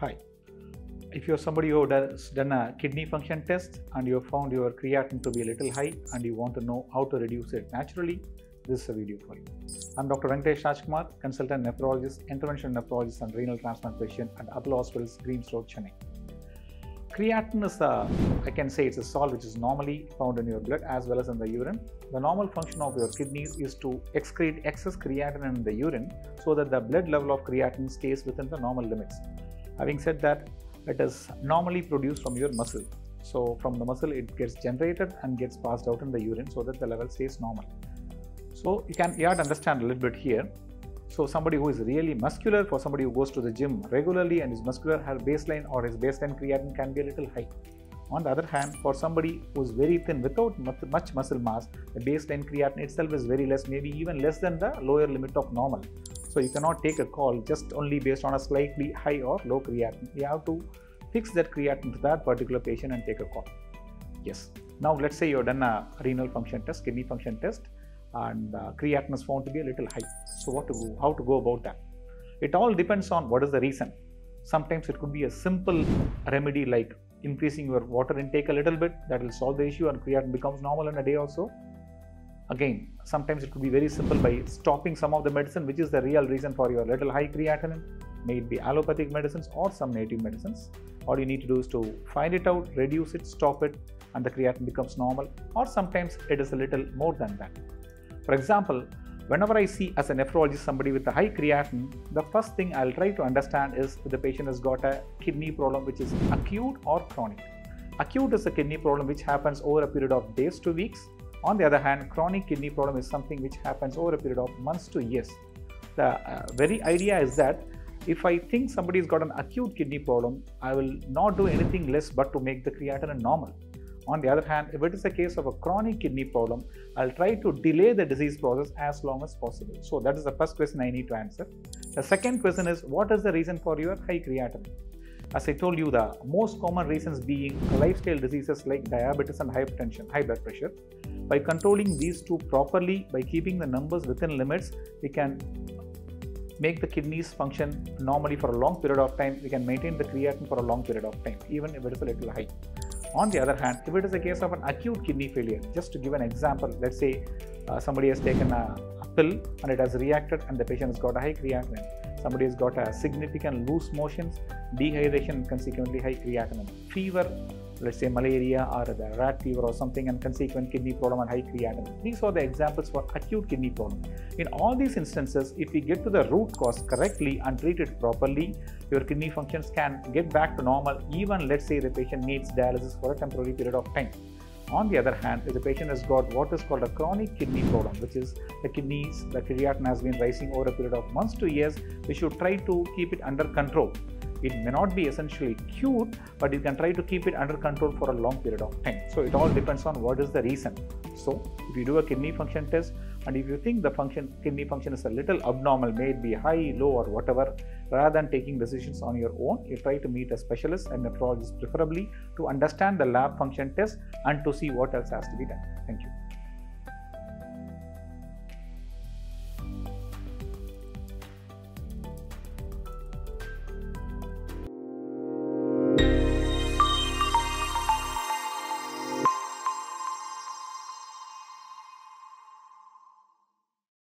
Hi. If you're somebody who has done a kidney function test and you have found your creatinine to be a little high and you want to know how to reduce it naturally, this is a video for you. I'm Dr. Venkatesh Rajkumar, consultant nephrologist, intervention nephrologist, and renal transplantation at Apollo Hospitals, Greams Road, Chennai. Creatinine is a, I can say it's a salt which is normally found in your blood as well as in the urine. The normal function of your kidneys is to excrete excess creatinine in the urine so that the blood level of creatinine stays within the normal limits. Having said that, it is normally produced from your muscle. So from the muscle it gets generated and gets passed out in the urine so that the level stays normal. So you can you have to understand a little bit here. So somebody who is really muscular, for somebody who goes to the gym regularly and is muscular, her baseline or his baseline creatinine can be a little high. On the other hand, for somebody who is very thin without much muscle mass, the baseline creatinine itself is very less, maybe even less than the lower limit of normal. So you cannot take a call just only based on a slightly high or low creatinine. You have to fix that creatinine to that particular patient and take a call. Yes. Now let's say you've done a renal function test, kidney function test, and uh, creatinine is found to be a little high. So what to go, how to go about that? It all depends on what is the reason. Sometimes it could be a simple remedy like increasing your water intake a little bit that will solve the issue and creatinine becomes normal in a day or so. Again, sometimes it could be very simple by stopping some of the medicine, which is the real reason for your little high creatinine. May it be allopathic medicines or some native medicines. All you need to do is to find it out, reduce it, stop it, and the creatinine becomes normal. Or sometimes it is a little more than that. For example, whenever I see as a nephrologist somebody with a high creatinine, the first thing I'll try to understand is if the patient has got a kidney problem which is acute or chronic. Acute is a kidney problem which happens over a period of days to weeks. On the other hand, chronic kidney problem is something which happens over a period of months to years. The uh, very idea is that if I think somebody's got an acute kidney problem, I will not do anything less but to make the creatinine normal. On the other hand, if it is a case of a chronic kidney problem, I'll try to delay the disease process as long as possible. So that is the first question I need to answer. The second question is what is the reason for your high creatinine? As I told you, the most common reasons being lifestyle diseases like diabetes and hypertension, high blood pressure. By controlling these two properly, by keeping the numbers within limits, we can make the kidneys function normally for a long period of time. We can maintain the creatinine for a long period of time, even if it is a little high. On the other hand, if it is a case of an acute kidney failure, just to give an example, let's say uh, somebody has taken a, a, pill and it has reacted and the patient has got a high creatinine. Somebody has got a significant loose motions, dehydration, consequently high creatinine. Fever, let's say malaria or the rat fever or something and consequent kidney problem and high creatinine. These are the examples for acute kidney problem. In all these instances, if we get to the root cause correctly and treat it properly, your kidney functions can get back to normal even let's say the patient needs dialysis for a temporary period of time. On the other hand, if the patient has got what is called a chronic kidney problem, which is the kidneys, the creatinine has been rising over a period of months to years, we should try to keep it under control. It may not be essentially cured, but you can try to keep it under control for a long period of time. So it all depends on what is the reason. So if you do a kidney function test, and if you think the function kidney function is a little abnormal, may it be high, low, or whatever, rather than taking decisions on your own, you try to meet a specialist and nephrologist preferably to understand the lab function test and to see what else has to be done. Thank you.